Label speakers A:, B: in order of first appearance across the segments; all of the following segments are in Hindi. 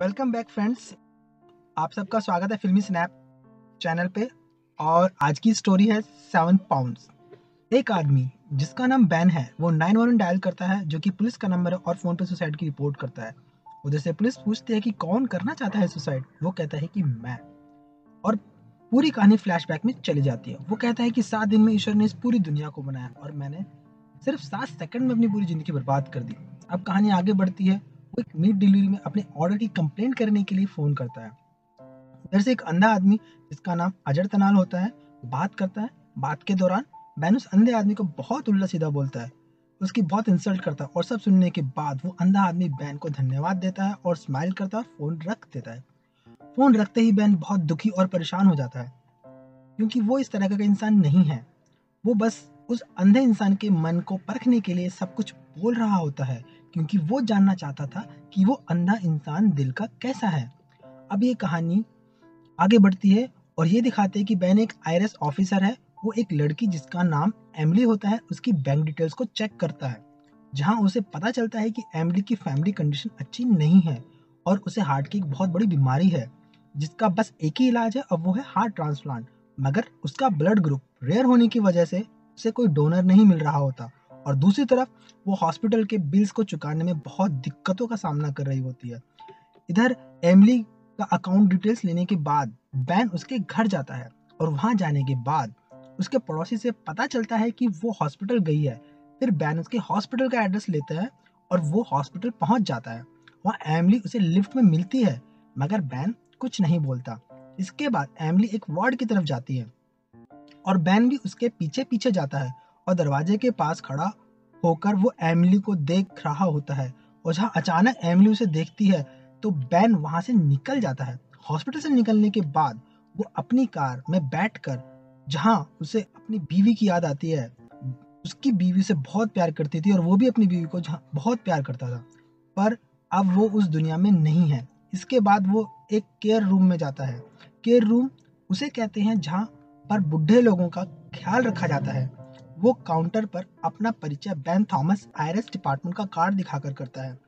A: वेलकम बैक फ्रेंड्स आप सबका स्वागत है फिल्मी स्नैप चैनल पे, और आज की स्टोरी है सेवन पाउंड्स एक आदमी, जिसका नाम बैन है, वो नाइन वन डायल करता है, जो कि पुलिस का नंबर है और फ़ोन पे सुसाइड की रिपोर्ट करता है। उधर से पुलिस पूछती है कि कौन करना चाहता है सुसाइड वो कहता है कि मैं। और पूरी कहानी फ्लैशबैक में चली जाती है। वो कहता है कि सात दिन में ईश्वर ने इस पूरी दुनिया को बनाया, और मैंने सिर्फ़ सात सेकंड में अपनी पूरी ज़िंदगी बर्बाद कर दी। अब कहानी आगे बढ़ती है। एक मीट डिलीवरी में अपने ऑर्डर की कंप्लेंट करने के लिए फ़ोन करता है। उधर से एक अंधा आदमी, जिसका नाम अजर तनाल होता है, बात करता है। बात के दौरान बैन उस अंधे आदमी को बहुत उल्टा सीधा बोलता है। उसकी बहुत इंसल्ट करता है और सब सुनने के बाद वो अंधा आदमी बैन को धन्यवाद देता है और स्माइल करता है फ़ोन रख देता है। फ़ोन रखते ही बैन बहुत दुखी और परेशान हो जाता है। क्योंकि वो इस तरह का इंसान नहीं है। वो बस उस अंधे इंसान के मन को परखने के लिए सब कुछ बोल रहा होता है। क्योंकि वो जानना चाहता था कि वो अंधा इंसान दिल का कैसा है। अब ये कहानी आगे बढ़ती है और ये दिखाते हैं कि बैन एक आईआरएस ऑफिसर है। वो एक लड़की जिसका नाम एमली होता है, उसकी बैंक डिटेल्स को चेक करता है, जहाँ उसे पता चलता है कि एमली की फैमिली कंडीशन अच्छी नहीं है और उसे हार्ट की एक बहुत बड़ी बीमारी है, जिसका बस एक ही इलाज है और वो है हार्ट ट्रांसप्लांट मगर उसका ब्लड ग्रुप रेयर होने की वजह से उसे कोई डोनर नहीं मिल रहा होता। और दूसरी तरफ़ वो हॉस्पिटल के बिल्स को चुकाने में बहुत दिक्कतों का सामना कर रही होती है। इधर एमली का अकाउंट डिटेल्स लेने के बाद बैन उसके घर जाता है और वहाँ जाने के बाद उसके पड़ोसी से पता चलता है कि वो हॉस्पिटल गई है। फिर बैन उसके हॉस्पिटल का एड्रेस लेता है और वो हॉस्पिटल पहुँच जाता है। वहाँ एमली उसे लिफ्ट में मिलती है, मगर बैन कुछ नहीं बोलता। इसके बाद एमली एक वार्ड की तरफ़ जाती है और बैन भी उसके पीछे पीछे जाता है। और दरवाजे के पास खड़ा होकर वो एमली को देख रहा होता है और जहाँ अचानक एमली उसे देखती है तो बैन वहाँ से निकल जाता है। हॉस्पिटल से निकलने के बाद वो अपनी कार में बैठकर, जहाँ उसे अपनी बीवी की याद आती है, उसकी बीवी से बहुत प्यार करती थी और वो भी अपनी बीवी को बहुत प्यार करता था। पर अब वो उस दुनिया में नहीं है। इसके बाद वो एक केयर रूम में जाता है। केयर रूम उसे कहते हैं जहाँ पर बुढ़े लोगों का ख्याल रखा जाता है। वो काउंटर पर अपना परिचय बैन थॉमस आयरस डिपार्टमेंट का कार्ड दिखाकर करता है।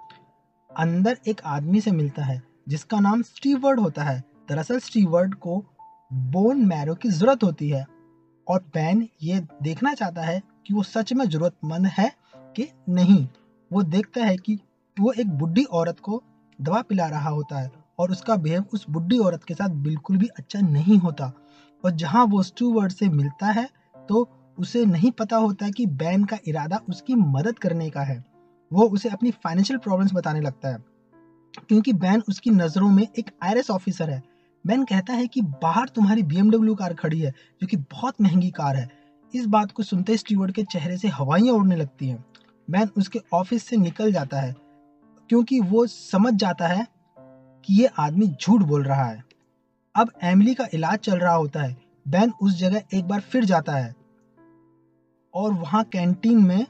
A: अंदर एक आदमी से मिलता है, जिसका नाम स्टीवर्ड होता है। दरअसल स्टीवर्ड को बोन मैरो की ज़रूरत होती है और बैन ये देखना चाहता है कि वो सच में जरूरतमंद है कि नहीं। वो देखता है कि वो एक बुढ़ी औरत को दवा पिला रहा होता है और उसका बिहेव उस बुढ़ी औरत के साथ बिल्कुल भी अच्छा नहीं होता। और जहाँ वो स्टूवर्ड से मिलता है तो उसे नहीं पता होता कि बैन का इरादा उसकी मदद करने का है। वो उसे अपनी फाइनेंशियल प्रॉब्लम्स बताने लगता है। क्योंकि बैन उसकी नज़रों में एक आईएस ऑफिसर है। बैन कहता है कि बाहर तुम्हारी बी कार खड़ी है, जो कि बहुत महँगी कार है। इस बात को सुनते स्टीवर्ड के चेहरे से हवाइयाँ उड़ने लगती हैं। बैन उसके ऑफ़िस से निकल जाता है, क्योंकि वो समझ जाता है कि ये आदमी झूठ बोल रहा है। अब एमिली का इलाज चल रहा होता है। बैन उस जगह एक बार फिर जाता है। और वहाँ कैंटीन में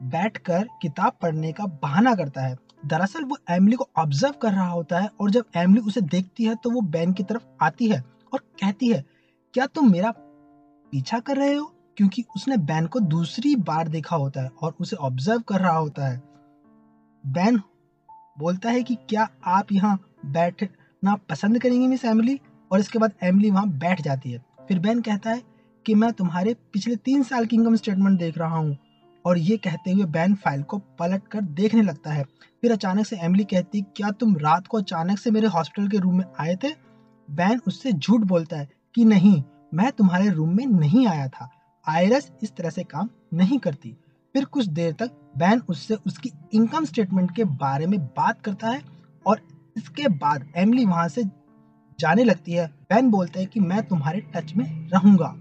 A: बैठकर किताब पढ़ने का बहाना करता है। दरअसल वो एमली को ऑब्ज़र्व कर रहा होता है और जब एमली उसे देखती है तो वो बैन की तरफ़ आती है और कहती है, क्या तुम मेरा पीछा कर रहे हो? क्योंकि उसने बैन को दूसरी बार देखा होता है और उसे ऑब्ज़र्व कर रहा होता है। बैन बोलता है कि क्या आप यहाँ बैठना पसंद करेंगे मिस एमली और इसके बाद एमली वहाँ बैठ जाती है। फिर बैन कहता है कि मैं तुम्हारे पिछले तीन साल की इनकम स्टेटमेंट देख रहा हूँ। और ये कहते हुए बैन फ़ाइल को पलट कर देखने लगता है। फिर अचानक से एमिली कहती, क्या तुम रात को अचानक से मेरे हॉस्पिटल के रूम में आए थे? बैन उससे झूठ बोलता है कि, नहीं, मैं तुम्हारे रूम में नहीं आया था। आयरस इस तरह से काम नहीं करती। फिर कुछ देर तक बैन उससे उसकी इनकम स्टेटमेंट के बारे में बात करता है और इसके बाद एमली वहाँ से जाने लगती है। बैन बोलता है कि, मैं तुम्हारे टच में रहूँगा।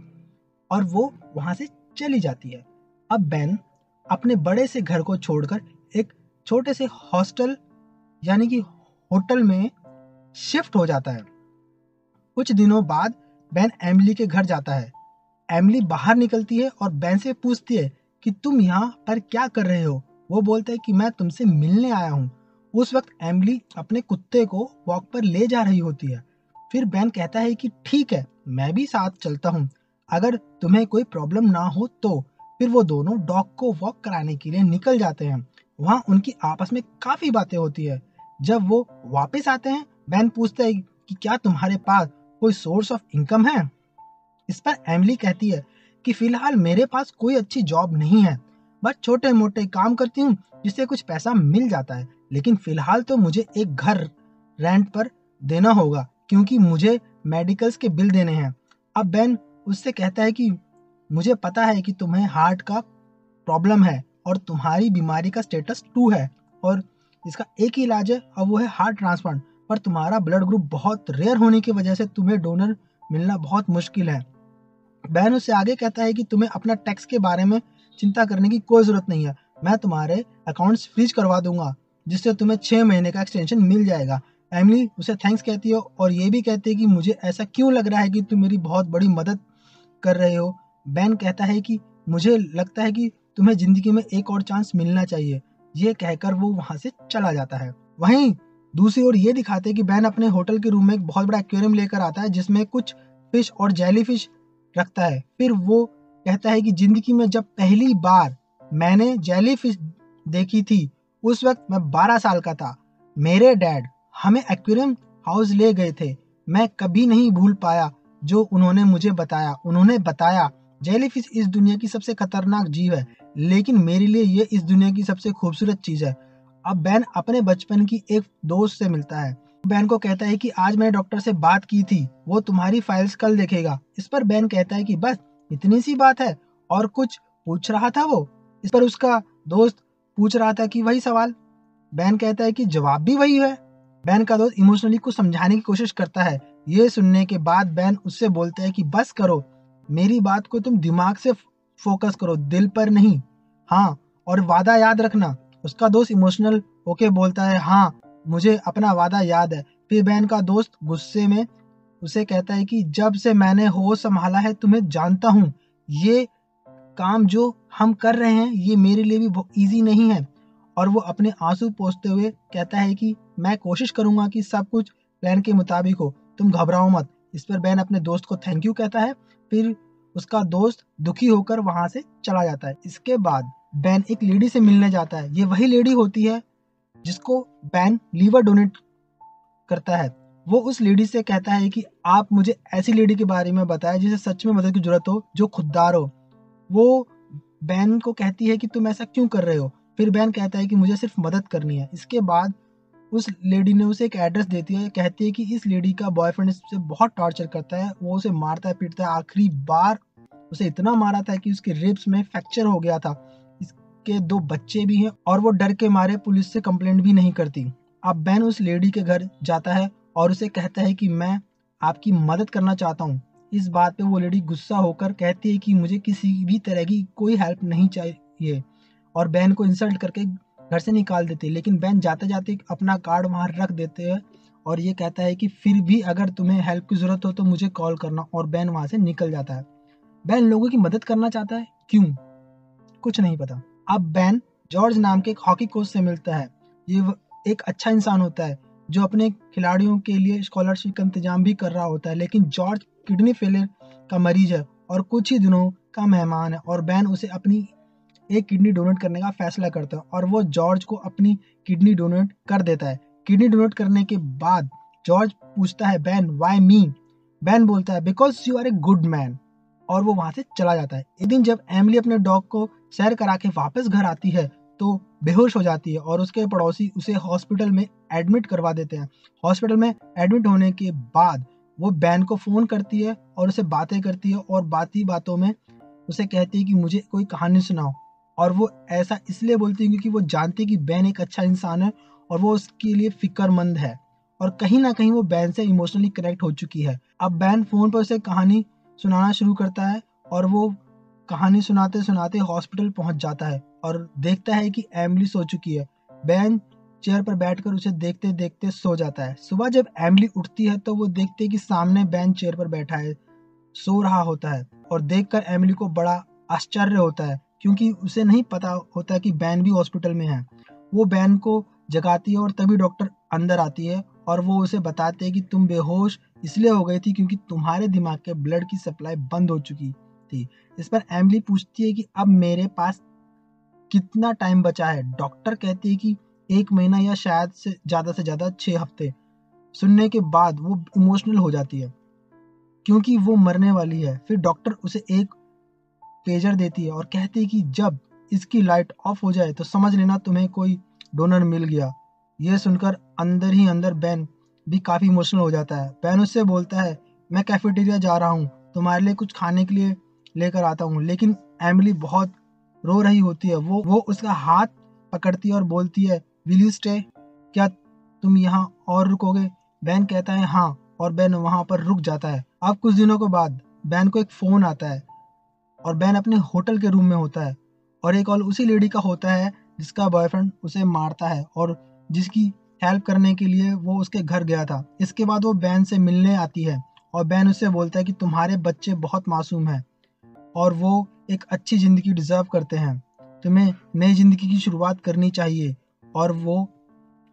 A: और वो वहाँ से चली जाती है। अब बैन अपने बड़े से घर को छोड़कर एक छोटे से हॉस्टल, यानी कि होटल में शिफ्ट हो जाता है। कुछ दिनों बाद बैन एमली के घर जाता है। एमली बाहर निकलती है और बैन से पूछती है कि तुम यहाँ पर क्या कर रहे हो? वो बोलता है कि मैं तुमसे मिलने आया हूँ। उस वक्त एमली अपने कुत्ते को वॉक पर ले जा रही होती है। फिर बैन कहता है कि ठीक है, मैं भी साथ चलता हूँ। अगर तुम्हें कोई प्रॉब्लम ना हो तो फिर वो दोनों डॉग को वॉक कराने के लिए निकल जाते हैं। वहाँ उनकी आपस में काफ़ी बातें होती है। जब वो वापस आते हैं बैन पूछता है कि क्या तुम्हारे पास कोई सोर्स ऑफ़ इनकम है? इस पर एमली कहती है कि फ़िलहाल मेरे पास कोई अच्छी जॉब नहीं है। बस छोटे मोटे काम करती हूँ, जिससे कुछ पैसा मिल जाता है, लेकिन फ़िलहाल तो मुझे एक घर रेंट पर देना होगा, क्योंकि मुझे मेडिकल्स के बिल देने हैं। अब बैन उससे कहता है कि मुझे पता है कि तुम्हें हार्ट का प्रॉब्लम है और तुम्हारी बीमारी का स्टेटस टू है और इसका एक ही इलाज है और वो है हार्ट ट्रांसप्लांट पर तुम्हारा ब्लड ग्रुप बहुत रेयर होने की वजह से तुम्हें डोनर मिलना बहुत मुश्किल है। बहन उससे आगे कहता है कि तुम्हें अपना टैक्स के बारे में चिंता करने की कोई ज़रूरत नहीं है। मैं तुम्हारे अकाउंट्स फ्रीज करवा दूँगा, जिससे तुम्हें छः महीने का एक्सटेंशन मिल जाएगा। एमली उसे थैंक्स कहती है और ये भी कहती है कि मुझे ऐसा क्यों लग रहा है कि तुम मेरी बहुत बड़ी मदद कर रहे हो? बैन कहता है कि मुझे लगता है कि तुम्हें ज़िंदगी में एक और चांस मिलना चाहिए। ये कहकर वो वहाँ से चला जाता है। वहीं दूसरी ओर ये दिखाते हैं कि बैन अपने होटल के रूम में एक बहुत बड़ा एक्वेरियम लेकर आता है, जिसमें कुछ फ़िश और जेली फ़िश रखता है। फिर वो कहता है कि ज़िंदगी में जब पहली बार मैंने जेली फ़िश देखी थी, उस वक्त मैं 12 साल का था। मेरे डैड हमें एक्वेरियम हाउस ले गए थे। मैं कभी नहीं भूल पाया। जो उन्होंने मुझे बताया। उन्होंने बताया जेलीफिश इस दुनिया की सबसे खतरनाक जीव है, लेकिन मेरे लिए ये इस दुनिया की सबसे खूबसूरत चीज़ है। अब बैन अपने बचपन की एक दोस्त से मिलता है। बैन को कहता है कि, आज मैंने डॉक्टर से बात की थी, वो तुम्हारी फाइल्स कल देखेगा। इस पर बैन कहता है कि, बस, इतनी सी बात है, और कुछ पूछ रहा था वो? इस पर उसका दोस्त पूछ रहा था कि, वही सवाल? बैन कहता है कि, जवाब भी वही है। बैन का दोस्त इमोशनली कुछ समझाने की कोशिश करता है ये सुनने के बाद बैन उससे बोलते है कि, बस करो। मेरी बात को तुम दिमाग से फोकस करो, दिल पर नहीं। हाँ और वादा याद रखना। उसका दोस्त इमोशनल होके बोलता है हाँ मुझे अपना वादा याद है। फिर बहन का दोस्त गुस्से में उसे कहता है कि, जब से मैंने हो संभाला है, तुम्हें जानता हूँ। ये काम जो हम कर रहे हैं, ये मेरे लिए भी इजी नहीं है। और वो अपने आँसू पोसते हुए कहता है कि, मैं कोशिश करूँगा कि सब कुछ प्लान के मुताबिक हो। तुम घबराओ मत। इस पर बैन अपने दोस्त को थैंक यू कहता है, फिर उसका दोस्त दुखी होकर वहाँ से चला जाता है। इसके बाद बैन एक लेडी से मिलने जाता है। ये वही लेडी होती है जिसको बैन लीवर डोनेट करता है। वो उस लेडी से कहता है कि आप मुझे ऐसी लेडी के बारे में बताएँ जिसे सच में मदद की ज़रूरत हो, जो खुददार हो। वो बैन को कहती है कि तुम ऐसा क्यों कर रहे हो? फिर बैन कहता है कि मुझे सिर्फ़ मदद करनी है। इसके बाद उस लेडी ने उसे एक एड्रेस देती है, कहती है कि इस लेडी का बॉयफ्रेंड इससे बहुत टॉर्चर करता है, वो उसे मारता है, पीटता है। आखिरी बार उसे इतना मारा था कि उसके रिब्स में फ्रैक्चर हो गया था। इसके दो बच्चे भी हैं और वो डर के मारे, पुलिस से कंप्लेंट भी नहीं करती। अब बैन उस लेडी के घर जाता है और उसे कहता है कि मैं आपकी मदद करना चाहता हूँ। इस बात पे वो लेडी गुस्सा होकर कहती है कि मुझे किसी भी तरह की कोई हेल्प नहीं चाहिए। और बहन को इंसल्ट करके घर से निकाल देते लेकिन बहन जाते जाते अपना कार्ड वहाँ रख देते हैं और ये कहता है कि फिर भी अगर तुम्हें हेल्प की ज़रूरत हो तो मुझे कॉल करना और बैन वहाँ से निकल जाता है। बैन लोगों की मदद करना चाहता है? क्यों? कुछ नहीं पता। अब बैन जॉर्ज नाम के एक हॉकी कोच से मिलता है। ये एक अच्छा इंसान होता है, जो अपने खिलाड़ियों के लिए स्कॉलरशिप का इंतज़ाम भी कर रहा होता है। लेकिन जॉर्ज किडनी फेलियर का मरीज़ है और कुछ ही दिनों का मेहमान है और बैन उसे अपनी एक किडनी डोनेट करने का फैसला करता है और वो जॉर्ज को अपनी किडनी डोनेट कर देता है। किडनी डोनेट करने के बाद जॉर्ज पूछता है, बैन वाई मी बैन बोलता है because you are a good man और वो वहाँ से चला जाता है। एक दिन जब एमली अपने डॉग को सैर करा के वापस घर आती है तो बेहोश हो जाती है और उसके पड़ोसी उसे हॉस्पिटल में एडमिट करवा देते हैं। हॉस्पिटल में एडमिट होने के बाद वो बैन को फ़ोन करती है और उसे बातें करती है और बाती बातों में उसे कहती है कि, मुझे कोई कहानी सुनाओ। और वो ऐसा इसलिए बोलती है क्योंकि वो जानती है कि बैन एक अच्छा इंसान है और वो उसके लिए फिक्रमंद है। और कहीं ना कहीं वो बैन से इमोशनली कनेक्ट हो चुकी है। अब बैन फ़ोन पर उसे कहानी सुनाना शुरू करता है और वो कहानी सुनाते सुनाते हॉस्पिटल पहुँच जाता है और देखता है कि एमली सो चुकी है। बैन चेयर पर बैठकर उसे देखते देखते सो जाता है। सुबह जब एमली उठती है तो वो देखते है कि सामने बैन चेयर पर बैठा है, सो रहा होता है और देखकर एमली को बड़ा आश्चर्य होता है। क्योंकि उसे नहीं पता होता कि बैन भी हॉस्पिटल में है। वो बैन को जगाती है और तभी डॉक्टर अंदर आती है और वो उसे बताते हैं कि तुम बेहोश इसलिए हो गई थी क्योंकि तुम्हारे दिमाग के ब्लड की सप्लाई बंद हो चुकी थी। इस पर एमली पूछती है कि अब मेरे पास कितना टाइम बचा है? डॉक्टर कहती है कि एक महीना या शायद से ज़्यादा से ज़्यादा छः हफ़्ते। सुनने के बाद वो इमोशनल हो जाती है, क्योंकि वो मरने वाली है। फिर डॉक्टर उसे एक पेजर देती है और कहती है कि जब इसकी लाइट ऑफ़ हो जाए तो समझ लेना तुम्हें कोई डोनर मिल गया। यह सुनकर अंदर ही अंदर बैन भी काफ़ी इमोशनल हो जाता है। बैन उससे बोलता है, मैं कैफेटेरिया जा रहा हूँ, तुम्हारे लिए कुछ खाने के लिए लेकर आता हूँ। लेकिन एमिली बहुत रो रही होती है। वो वो उसका हाथ पकड़ती है और बोलती है विल यू स्टे क्या तुम यहाँ और रुकोगे? बैन कहता है हाँ। और बैन वहाँ पर रुक जाता है। अब कुछ दिनों के बाद बैन को एक फ़ोन आता है। और बैन अपने होटल के रूम में होता है और एक कॉल उसी लेडी का होता है जिसका बॉयफ्रेंड उसे मारता है और जिसकी हेल्प करने के लिए वो उसके घर गया था। इसके बाद वो बैन से मिलने आती है और बैन उससे बोलता है कि तुम्हारे बच्चे बहुत मासूम हैं और वो एक अच्छी ज़िंदगी डिज़र्व करते हैं। तुम्हें नई ज़िंदगी की शुरुआत करनी चाहिए और वो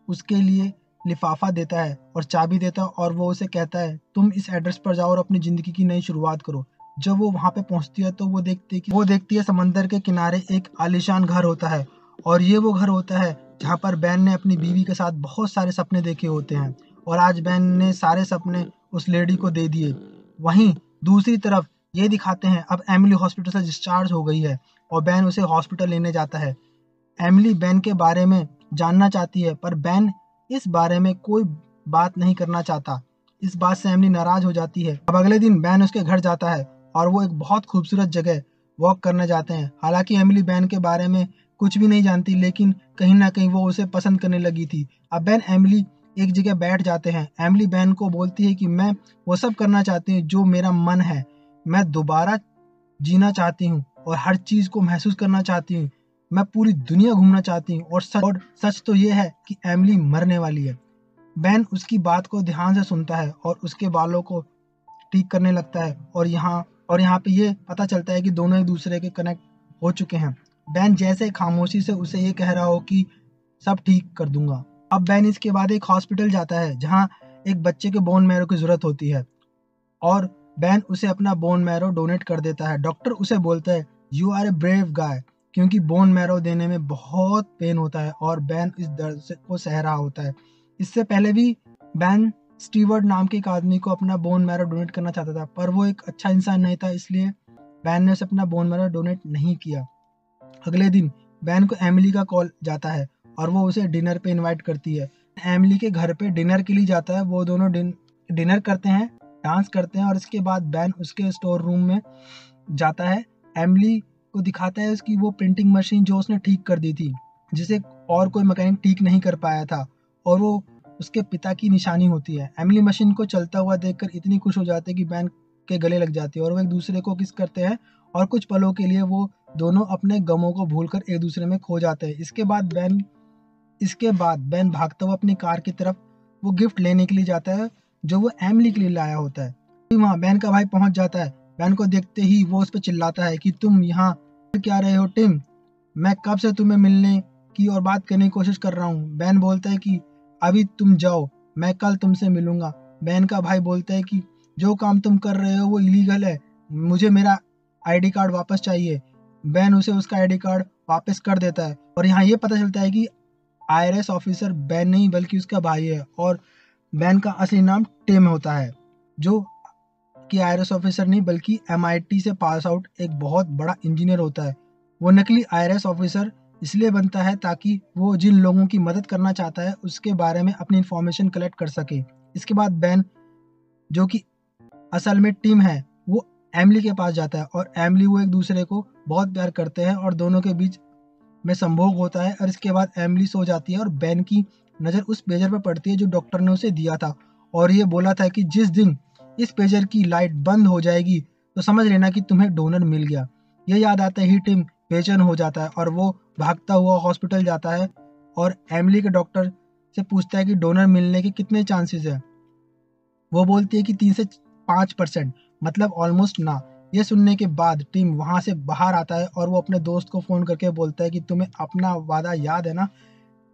A: उसके लिए लिफाफा देता है और चाबी देता है और वो उसे कहता है, तुम इस एड्रेस पर जाओ और अपनी ज़िंदगी की नई शुरुआत करो। जब वो वहाँ पे पहुँचती है तो वो देखती है कि वो देखती है समंदर के किनारे एक आलिशान घर होता है। और ये वो घर होता है जहाँ पर बैन ने अपनी बीवी के साथ बहुत सारे सपने देखे होते हैं। और आज बैन ने सारे सपने उस लेडी को दे दिए। वहीं दूसरी तरफ़ ये दिखाते हैं, अब एमिली हॉस्पिटल से डिस्चार्ज हो गई है और बैन उसे हॉस्पिटल लेने जाता है। एमिली बैन के बारे में जानना चाहती है, पर बैन इस बारे में कोई बात नहीं करना चाहता। इस बात से एमिली नाराज़ हो जाती है। अब अगले दिन बैन उसके घर जाता है। और वो एक बहुत खूबसूरत जगह वॉक करने जाते हैं। हालाँकि एमिली बैन के बारे में कुछ भी नहीं जानती, लेकिन कहीं ना कहीं वो उसे पसंद करने लगी थी। अब बैन एमिली एक जगह बैठ जाते हैं। एमिली बैन को बोलती है कि मैं वो सब करना चाहती हूँ जो मेरा मन है। मैं दोबारा जीना चाहती हूँ और हर चीज़ को महसूस करना चाहती हूँ। मैं पूरी दुनिया घूमना चाहती हूँ और सच और सच तो ये है कि एमिली मरने वाली है। बैन उसकी बात को ध्यान से सुनता है और उसके बालों को ठीक करने लगता है और यहाँ और यहाँ पे ये पता चलता है कि दोनों एक दूसरे के कनेक्ट हो चुके हैं। बैन जैसे खामोशी से उसे ये कह रहा हो कि सब ठीक कर दूँगा। अब बैन इसके बाद एक हॉस्पिटल जाता है, जहाँ एक बच्चे के बोन मैरो की ज़रूरत होती है। और बैन उसे अपना बोन मैरो डोनेट कर देता है। डॉक्टर उसे बोलता है you are a brave guy क्योंकि बोन मैरो देने में बहुत पेन होता है और बैन इस दर्द को सह रहा होता है। इससे पहले भी बैन स्टीवर्ड नाम के एक आदमी को अपना बोन मैरो डोनेट करना चाहता था पर वो एक अच्छा इंसान नहीं था इसलिए बैन ने उसे अपना बोन मैरो डोनेट नहीं किया। अगले दिन बैन को एमिली का कॉल जाता है और वो उसे डिनर पे इनवाइट करती है। एमिली के घर पे डिनर के लिए जाता है वो दोनों डिन, डिनर करते हैं डांस करते हैं और इसके बाद बैन उसके स्टोर रूम में जाता है। एमिली को दिखाता है उसकी वो प्रिंटिंग मशीन जो उसने ठीक कर दी थी जिसे और कोई मैकेनिक ठीक नहीं कर पाया था और वो उसके पिता की निशानी होती है। एमिली मशीन को चलता हुआ देखकर इतनी खुश हो जाती है कि बैन के गले लग जाती है और वो एक दूसरे को किस करते हैं और कुछ पलों के लिए वो दोनों अपने गमों को भूलकर एक दूसरे में खो जाते हैं। इसके बाद बैन, इसके बाद बैन भागता हुआ अपनी कार की तरफ़ वो गिफ्ट लेने के लिए जाता है, जो वो एमली के लिए लाया होता है। वहाँ बैन का भाई पहुँच जाता है। बैन को देखते ही वो उस पर चिल्लाता है कि तुम यहाँ क्या रहे हो टिम? मैं कब से तुम्हें मिलने की और बात करने की कोशिश कर रहा हूँ? बैन बोलता है कि अभी तुम जाओ, मैं कल तुमसे मिलूँगा। बहन का भाई बोलता है कि, जो काम तुम कर रहे हो वो इलीगल है। मुझे मेरा आईडी कार्ड वापस चाहिए। बैन उसे उसका आईडी कार्ड वापस कर देता है। और यहाँ ये पता चलता है कि आई ऑफिसर बैन नहीं, बल्कि उसका भाई है। और बैन का असली नाम टेम होता है, जो कि आई ऑफिसर नहीं, बल्कि एमआईटी से पास आउट एक बहुत बड़ा इंजीनियर होता है। वो नकली आईआरएस ऑफिसर इसलिए बनता है ताकि वो जिन लोगों की मदद करना चाहता है, उसके बारे में अपनी इन्फॉर्मेशन कलेक्ट कर सके। इसके बाद बैन जो कि असल में टीम है, वो एमली के पास जाता है और एमली वो एक दूसरे को बहुत प्यार करते हैं और दोनों के बीच में संभोग होता है और इसके बाद एमली सो जाती है और बैन की नज़र उस पेजर पर पड़ती है जो डॉक्टर ने उसे दिया था। और ये बोला था कि जिस दिन इस पेजर की लाइट बंद हो जाएगी तो समझ लेना कि तुम्हें डोनर मिल गया। ये याद आता ही टीम बेचैन हो जाता है और वो भागता हुआ हॉस्पिटल जाता है और एमली के डॉक्टर से पूछता है कि डोनर मिलने के कितने चांसेस है? वो बोलती है कि तीन से पाँच परसेंट मतलब ऑलमोस्ट ना। ये सुनने के बाद टीम वहाँ से बाहर आता है और वो अपने दोस्त को फ़ोन करके बोलता है कि तुम्हें अपना वादा याद है ना?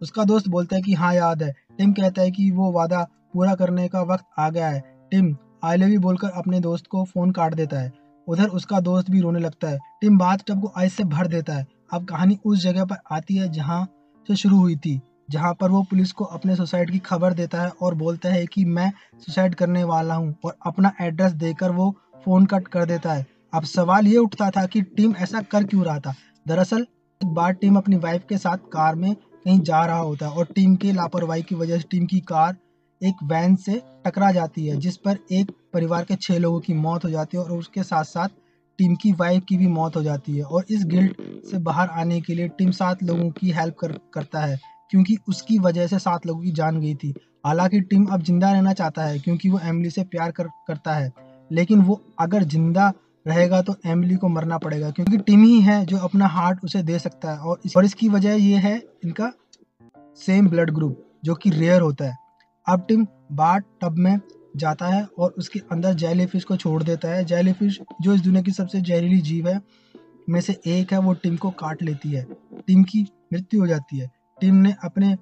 A: उसका दोस्त बोलता है कि हाँ याद है। टिम कहता है कि वो वादा पूरा करने का वक्त आ गया है। टिम आई लव यू बोलकर अपने दोस्त को फ़ोन काट देता है। उधर उसका दोस्त भी रोने लगता है। टिम बाथ टब को आइस से भर देता है। अब कहानी उस जगह पर आती है जहाँ से शुरू हुई थी, जहाँ पर वो पुलिस को अपने सुसाइड की खबर देता है और बोलता है कि मैं सुसाइड करने वाला हूँ और अपना एड्रेस देकर वो फ़ोन कट कर देता है। अब सवाल ये उठता था कि टीम ऐसा कर क्यों रहा था? दरअसल, एक बार टीम अपनी वाइफ के साथ कार में कहीं जा रहा होता है और टीम की लापरवाही की वजह से टीम की कार एक वैन से टकरा जाती है, जिस पर एक परिवार के छः लोगों की मौत हो जाती है और उसके साथ साथ टीम की वाइफ की भी मौत हो जाती है और इस गिल्ट से बाहर आने के लिए टीम सात लोगों की हेल्प कर करता है क्योंकि उसकी वजह से सात लोगों की जान गई थी। हालाँकि टीम अब ज़िंदा रहना चाहता है क्योंकि वो एमिली से प्यार कर करता है लेकिन वो अगर ज़िंदा रहेगा तो एमली को मरना पड़ेगा क्योंकि टीम ही है जो अपना हार्ट उसे दे सकता है और, इस, और इसकी वजह ये है इनका सेम ब्लड ग्रुप जो कि रेयर होता है। अब टीम बाट टब में जाता है और उसके अंदर जैली फ़िश को छोड़ देता है। जैली फ़िश जो इस दुनिया की सबसे जहरीली जीव है, में से एक है, वो टीम को काट लेती है। टीम की मृत्यु हो जाती है। टीम ने अपने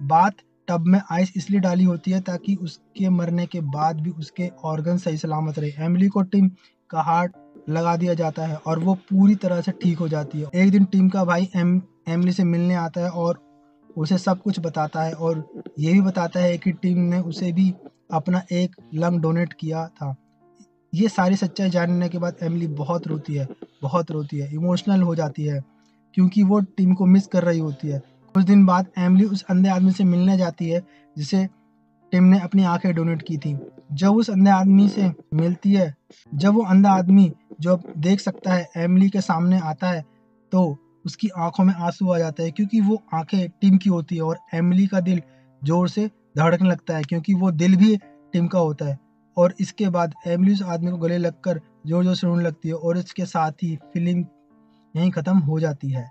A: बात टब में आइस इसलिए डाली होती है ताकि उसके मरने के बाद भी उसके ऑर्गन सही सलामत रहे। एमिली को टीम का हार्ट लगा दिया जाता है और वो पूरी तरह से ठीक हो जाती है। एक दिन टीम का भाई एम एमली से मिलने आता है और उसे सब कुछ बताता है और ये भी बताता है कि टीम ने उसे भी अपना एक लंग डोनेट किया था। ये सारी सच्चाई जानने के बाद एमिली बहुत रोती है, बहुत रोती है इमोशनल हो जाती है, क्योंकि वो टीम को मिस कर रही होती है। कुछ दिन बाद एमिली उस अंधे आदमी से मिलने जाती है, जिसे टिम ने अपनी आँखें डोनेट की थी। जब उस अंधे आदमी से मिलती है, जब वो अंधा आदमी जो देख सकता है एमिली के सामने आता है तो उसकी आँखों में आँसू आ जाता है, क्योंकि वो आँखें टिम की होती है और एमिली का दिल ज़ोर से धड़कने लगता है, क्योंकि वो दिल भी टिम का होता है। और इसके बाद एंबुलेंस आदमी को गले लगकर ज़ोर ज़ोर से रोने लगती है और इसके साथ ही फ़िल्म यहीं ख़त्म हो जाती है।